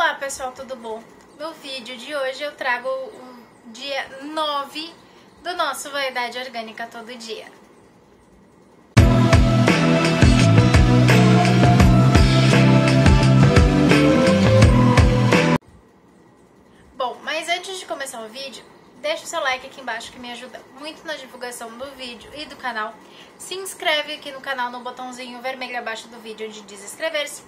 Olá pessoal, tudo bom? No vídeo de hoje eu trago o dia 9 do nosso Vaidade Orgânica Todo Dia. Bom, mas antes de começar o vídeo, deixa o seu like aqui embaixo que me ajuda muito na divulgação do vídeo e do canal. Se inscreve aqui no canal no botãozinho vermelho abaixo do vídeo onde diz inscrever-se.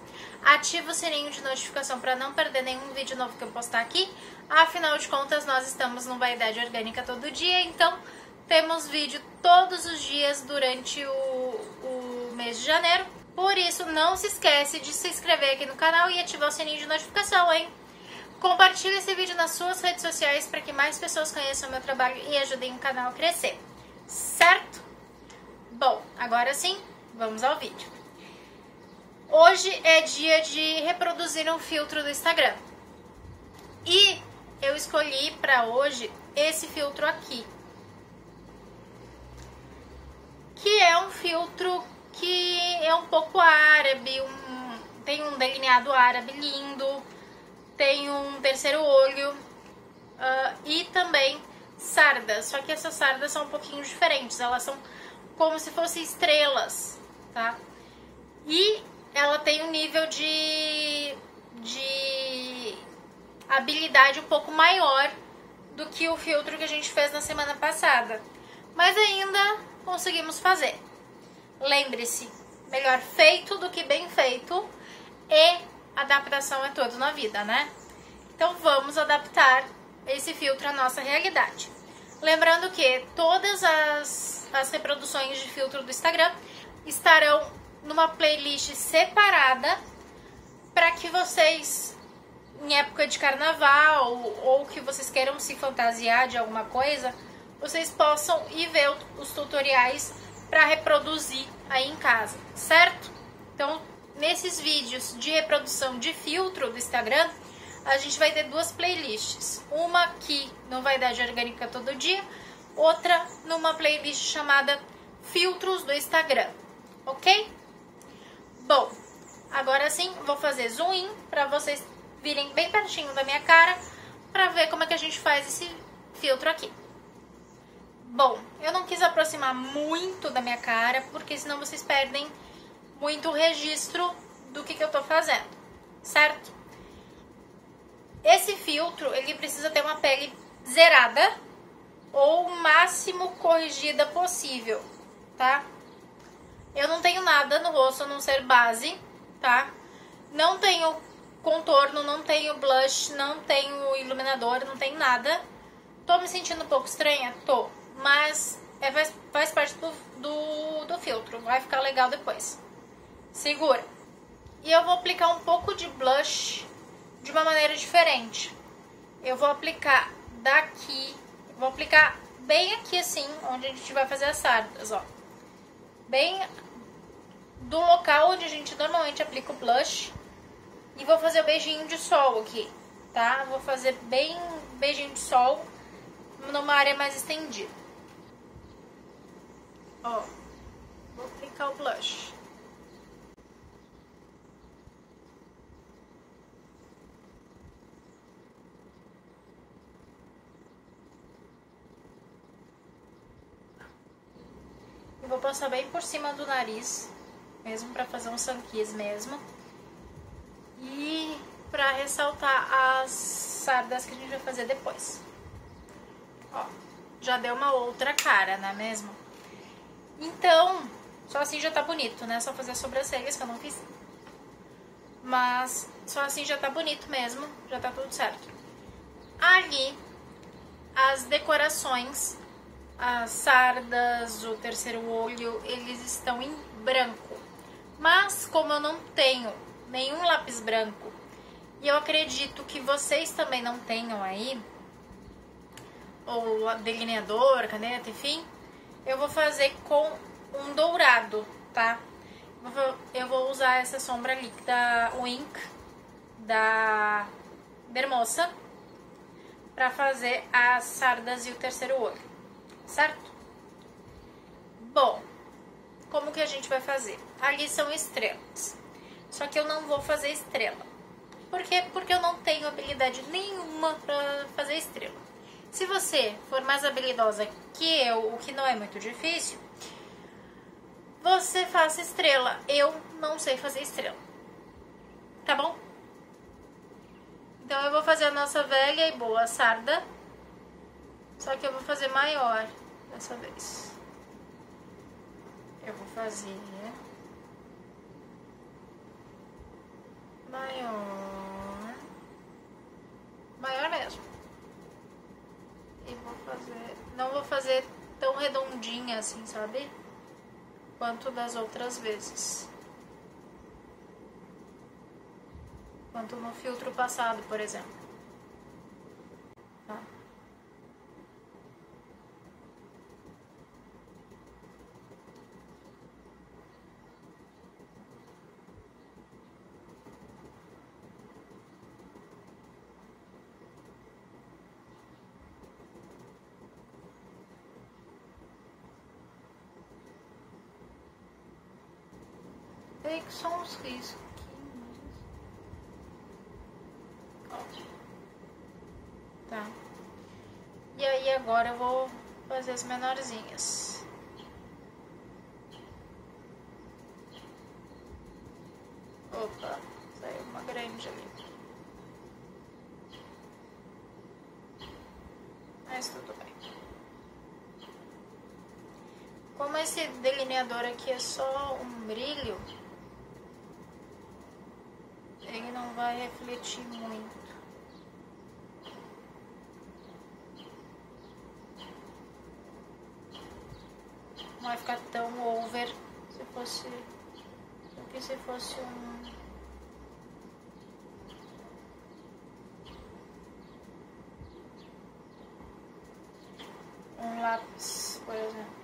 Ativa o sininho de notificação para não perder nenhum vídeo novo que eu postar aqui. Afinal de contas, nós estamos no Vaidade Orgânica todo dia, então temos vídeo todos os dias durante o, o mês de janeiro. Por isso, não se esquece de se inscrever aqui no canal e ativar o sininho de notificação, hein? Compartilhe esse vídeo nas suas redes sociais para que mais pessoas conheçam o meu trabalho e ajudem o canal a crescer. Certo? Bom, agora sim, vamos ao vídeo. Hoje é dia de reproduzir um filtro do Instagram. E eu escolhi para hoje esse filtro aqui. Que é um filtro que é um pouco árabe, um, tem um delineado árabe lindo tem um terceiro olho uh, e também sardas. Só que essas sardas são um pouquinho diferentes. Elas são como se fossem estrelas, tá? E ela tem um nível de, de habilidade um pouco maior do que o filtro que a gente fez na semana passada. Mas ainda conseguimos fazer. Lembre-se, melhor feito do que bem feito e adaptação é tudo na vida, né? Então vamos adaptar esse filtro à nossa realidade. Lembrando que todas as, as reproduções de filtro do Instagram estarão numa playlist separada para que vocês, em época de carnaval ou que vocês queiram se fantasiar de alguma coisa, vocês possam ir ver os tutoriais para reproduzir aí em casa, certo? Então, nesses vídeos de reprodução de filtro do Instagram, a gente vai ter duas playlists. Uma aqui no Vaidade Orgânica Todo Dia, outra numa playlist chamada Filtros do Instagram, ok? Bom, agora sim vou fazer zoom in para vocês virem bem pertinho da minha cara para ver como é que a gente faz esse filtro aqui. Bom, eu não quis aproximar muito da minha cara, porque senão vocês perdem muito registro do que, que eu tô fazendo, certo? Esse filtro, ele precisa ter uma pele zerada ou o máximo corrigida possível, tá? Eu não tenho nada no rosto a não ser base, tá? Não tenho contorno, não tenho blush, não tenho iluminador, não tenho nada. Tô me sentindo um pouco estranha? Tô. Mas é, faz, faz parte do, do, do filtro, vai ficar legal depois. Segura. E eu vou aplicar um pouco de blush de uma maneira diferente. Eu vou aplicar daqui, vou aplicar bem aqui assim, onde a gente vai fazer as sardas, ó. Bem do local onde a gente normalmente aplica o blush. E vou fazer o beijinho de sol aqui, tá? Vou fazer bem beijinho de sol numa área mais estendida. Ó, vou aplicar o blush. Vou passar bem por cima do nariz, mesmo para fazer um sunkiss mesmo. E para ressaltar as sardas que a gente vai fazer depois. Ó, já deu uma outra cara, não é mesmo? Então, só assim já tá bonito, né? Só fazer as sobrancelhas que eu não fiz. Mas só assim já tá bonito mesmo, já tá tudo certo. Ali, as decorações as sardas, o terceiro olho, eles estão em branco. Mas como eu não tenho nenhum lápis branco, e eu acredito que vocês também não tenham aí, ou delineador, caneta, enfim, eu vou fazer com um dourado, tá? Eu vou usar essa sombra líquida Wink da Dermoça para fazer as sardas e o terceiro olho certo? Bom, como que a gente vai fazer? Ali são estrelas, só que eu não vou fazer estrela. Por quê? Porque eu não tenho habilidade nenhuma para fazer estrela. Se você for mais habilidosa que eu, o que não é muito difícil, você faça estrela. Eu não sei fazer estrela. Tá bom? Então eu vou fazer a nossa velha e boa sarda. Só que eu vou fazer maior dessa vez. Eu vou fazer maior. Maior mesmo. E vou fazer. Não vou fazer tão redondinha assim, sabe? Quanto das outras vezes. Quanto no filtro passado, por exemplo. Que são os riscos. Tá. E aí agora eu vou fazer as menorzinhas. Opa, saiu uma grande ali. Mas tudo bem. Como esse delineador aqui é só um brilho, ele não vai refletir muito. Não vai ficar tão over se fosse do que se fosse um lápis, por exemplo.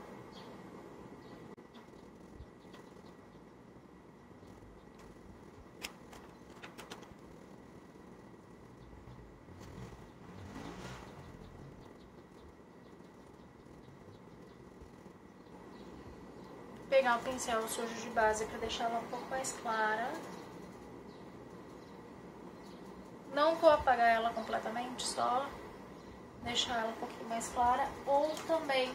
Pegar o pincel sujo de base para deixar ela um pouco mais clara. Não vou apagar ela completamente, só deixar ela um pouquinho mais clara. Ou também,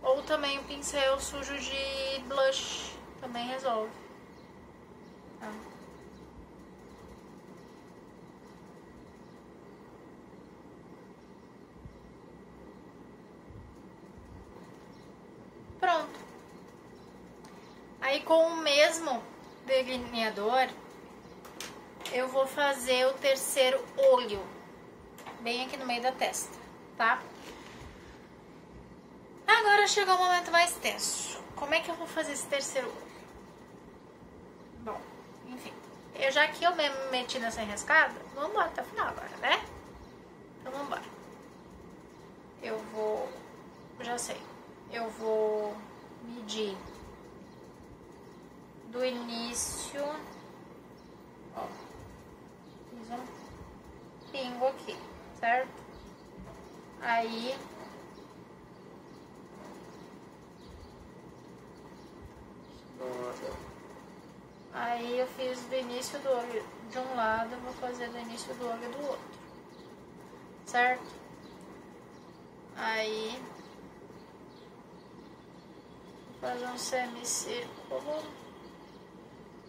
ou também o pincel sujo de blush também resolve. Tá? Pronto. Aí com o mesmo delineador, eu vou fazer o terceiro olho, bem aqui no meio da testa, tá? Agora chegou o momento mais tenso. Como é que eu vou fazer esse terceiro olho? Bom, enfim, eu já que eu mesmo me meti nessa enrascada, vamos embora até o final agora, né? Então vamos embora. Eu vou, já sei, eu vou medir do início, ó, fiz um pingo aqui, certo? Aí, aí eu fiz do início do olho de um lado, vou fazer do início do olho do outro, certo? Aí, vou fazer um semicírculo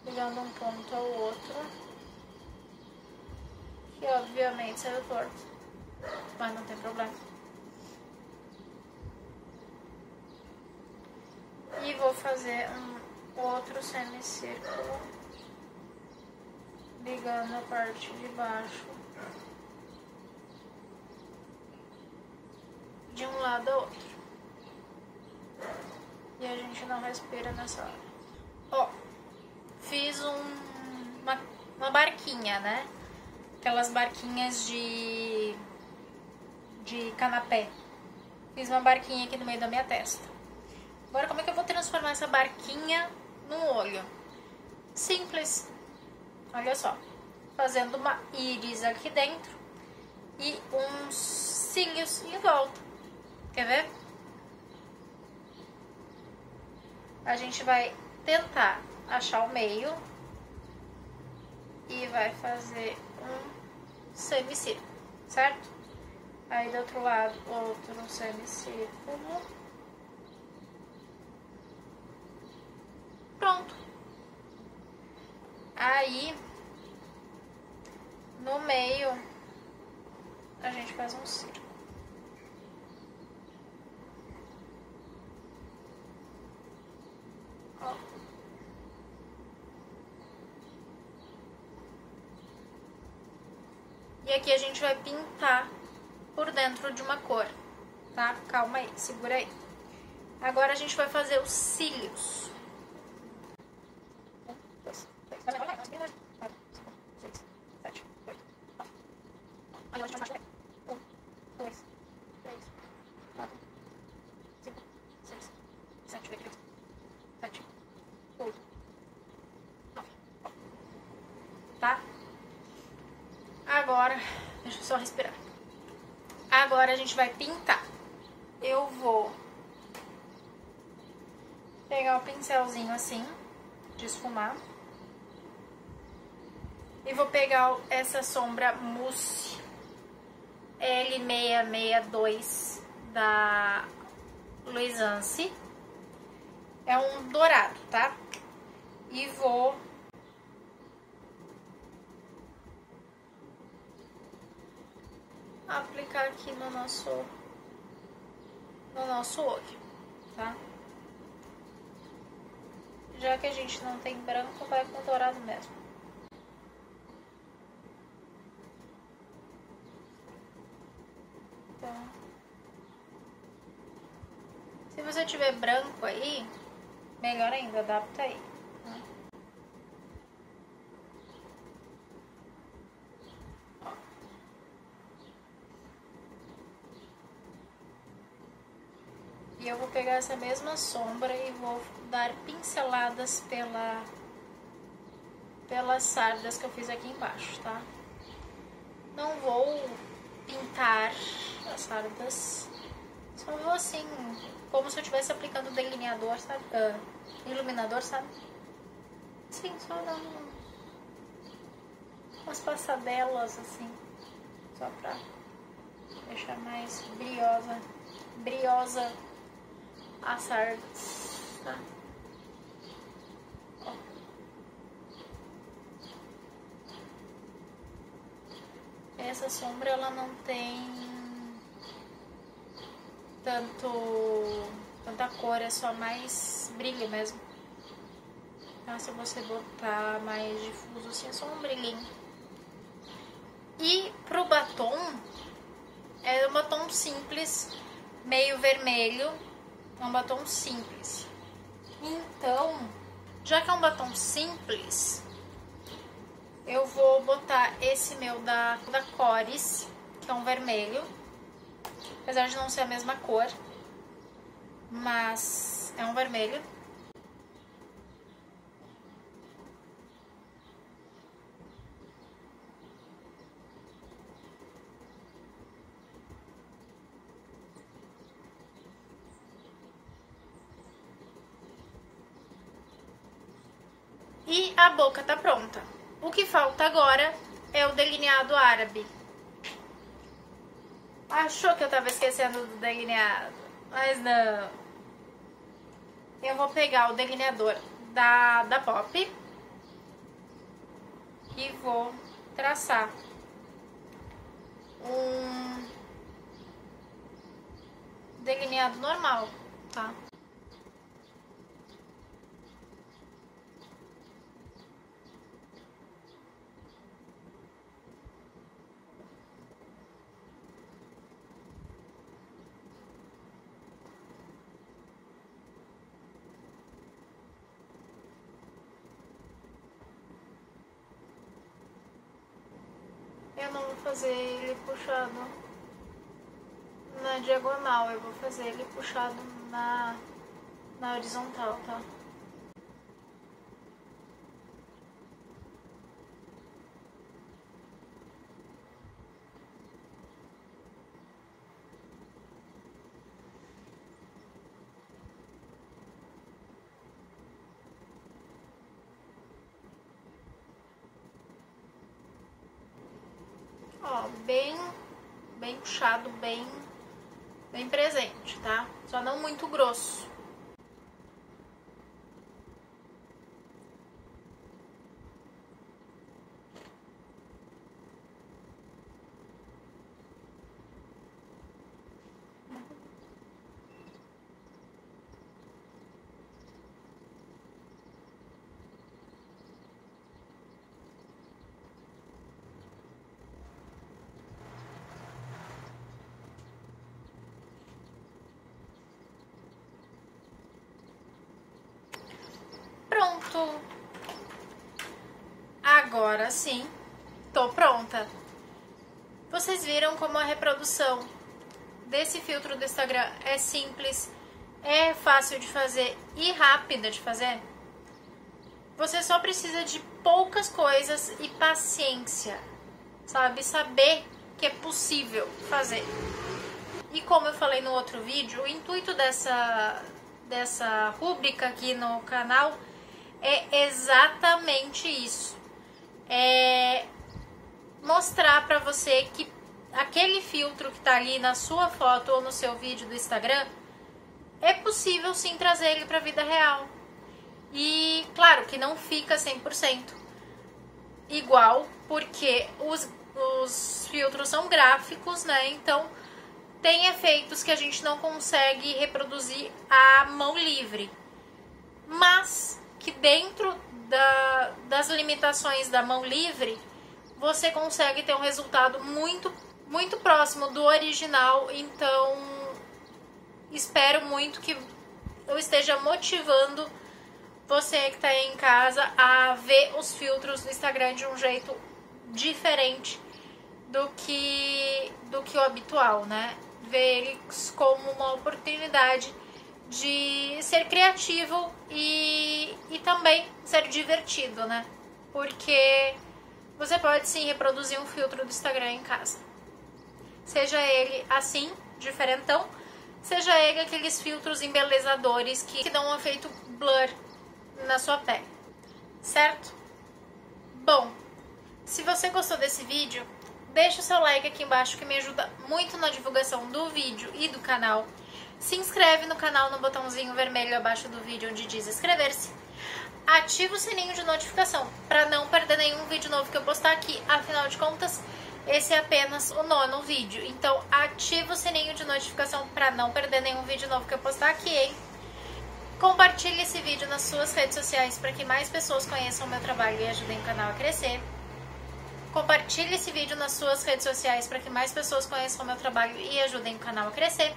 ligando um ponto ao outro, que obviamente saiu torto, mas não tem problema. E vou fazer um outro semicírculo ligando a parte de baixo de um lado ao outro. E a gente não respira nessa hora. Ó, fiz um, uma, uma barquinha, né? Aquelas barquinhas de, de canapé. Fiz uma barquinha aqui no meio da minha testa. Agora, como é que eu vou transformar essa barquinha num olho? Simples. Olha só. Fazendo uma íris aqui dentro e uns cílios em volta. Quer ver? A gente vai tentar achar o meio e vai fazer um semicírculo, certo? Aí do outro lado, outro semicírculo. Pronto. Aí, no meio, a gente faz um círculo. Aqui a gente vai pintar por dentro de uma cor, tá? Calma aí, segura aí. Agora a gente vai fazer os cílios. Tá? Agora, deixa eu só respirar. Agora a gente vai pintar. Eu vou pegar o pincelzinho assim, de esfumar. E vou pegar essa sombra mousse L662 da Luisance. É um dourado, tá? E vou aplicar aqui no nosso no nosso olho, tá? Já que a gente não tem branco, vai com dourado mesmo. Então, se você tiver branco aí, melhor ainda, adapta aí. E eu vou pegar essa mesma sombra e vou dar pinceladas pela, pelas sardas que eu fiz aqui embaixo, tá? Não vou pintar as sardas, só vou assim, como se eu estivesse aplicando delineador, sabe? Uh, iluminador, sabe? Sim, só dando umas passadelas assim, só pra deixar mais briosa, briosa a sardas, tá? Ó. Essa sombra ela não tem tanto tanta cor, é só mais brilho mesmo. Então, se você botar mais difuso assim, é só um brilhinho. E pro batom, é um batom simples, meio vermelho, é um batom simples. Então, já que é um batom simples, eu vou botar esse meu da, da Cores, que é um vermelho. Apesar de não ser a mesma cor, mas é um vermelho. E a boca tá pronta. O que falta agora é o delineado árabe. Achou que eu tava esquecendo do delineado, mas não. Eu vou pegar o delineador da, da Pop e vou traçar um delineado normal, tá? Não vou fazer ele puxado na diagonal, eu vou fazer ele puxado na, na horizontal, tá? Ó, bem, bem puxado, bem, bem presente, tá? Só não muito grosso. Agora sim, tô pronta. Vocês viram como a reprodução desse filtro do Instagram é simples, é fácil de fazer e rápida de fazer? Você só precisa de poucas coisas e paciência, sabe? Saber que é possível fazer. E como eu falei no outro vídeo, o intuito dessa, dessa rúbrica aqui no canal é exatamente isso. É mostrar para você que aquele filtro que tá ali na sua foto ou no seu vídeo do Instagram é possível sim trazer ele para a vida real. E claro que não fica 100% igual, porque os, os filtros são gráficos, né? Então tem efeitos que a gente não consegue reproduzir à mão livre. Mas que dentro da, das limitações da mão livre, você consegue ter um resultado muito, muito próximo do original. Então, espero muito que eu esteja motivando você que está aí em casa a ver os filtros do Instagram de um jeito diferente do que do que o habitual, né? Ver eles como uma oportunidade de ser criativo e, e também ser divertido, né? Porque você pode sim reproduzir um filtro do Instagram em casa. Seja ele assim, diferentão, seja ele aqueles filtros embelezadores que, que dão um efeito blur na sua pele, certo? Bom, se você gostou desse vídeo, deixa o seu like aqui embaixo que me ajuda muito na divulgação do vídeo e do canal se inscreve no canal no botãozinho vermelho abaixo do vídeo onde diz inscrever-se. Ativa o sininho de notificação para não perder nenhum vídeo novo que eu postar aqui. Afinal de contas, esse é apenas o nono vídeo. Então, ativa o sininho de notificação para não perder nenhum vídeo novo que eu postar aqui, hein? Compartilhe esse vídeo nas suas redes sociais para que mais pessoas conheçam o meu trabalho e ajudem o canal a crescer. Compartilhe esse vídeo nas suas redes sociais para que mais pessoas conheçam o meu trabalho e ajudem o canal a crescer.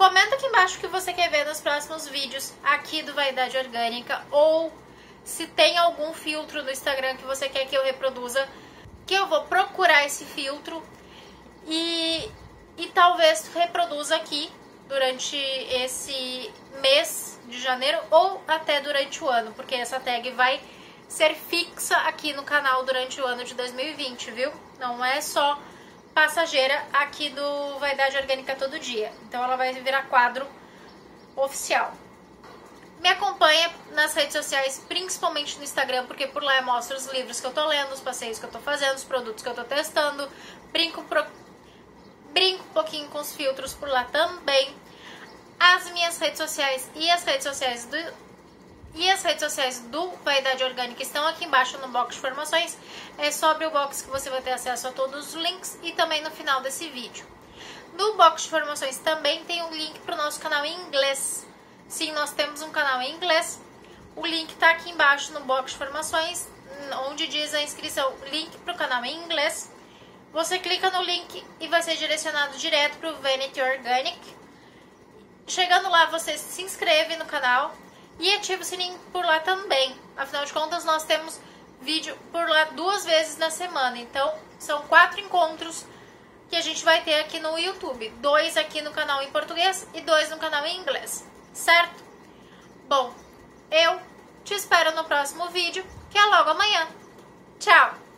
Comenta aqui embaixo o que você quer ver nos próximos vídeos aqui do Vaidade Orgânica ou se tem algum filtro no Instagram que você quer que eu reproduza, que eu vou procurar esse filtro e, e talvez reproduza aqui durante esse mês de janeiro ou até durante o ano, porque essa tag vai ser fixa aqui no canal durante o ano de 2020, viu? Não é só passageira aqui do Vaidade Orgânica Todo Dia. Então ela vai virar quadro oficial. Me acompanha nas redes sociais, principalmente no Instagram, porque por lá eu mostro os livros que eu tô lendo, os passeios que eu tô fazendo, os produtos que eu tô testando. Brinco, pro... Brinco um pouquinho com os filtros por lá também. As minhas redes sociais e as redes sociais do e as redes sociais do Vaidade Orgânica estão aqui embaixo no box de informações. É sobre o box que você vai ter acesso a todos os links e também no final desse vídeo. No box de informações também tem um link para o nosso canal em inglês. Sim, nós temos um canal em inglês. O link está aqui embaixo no box de informações, onde diz a inscrição, link para o canal em inglês. Você clica no link e vai ser direcionado direto para o Vanity Organic. Chegando lá, você se inscreve no canal e ativa o sininho por lá também. Afinal de contas, nós temos vídeo por lá duas vezes na semana. Então, são quatro encontros que a gente vai ter aqui no YouTube. Dois aqui no canal em português e dois no canal em inglês. Certo? Bom, eu te espero no próximo vídeo, que é logo amanhã. Tchau!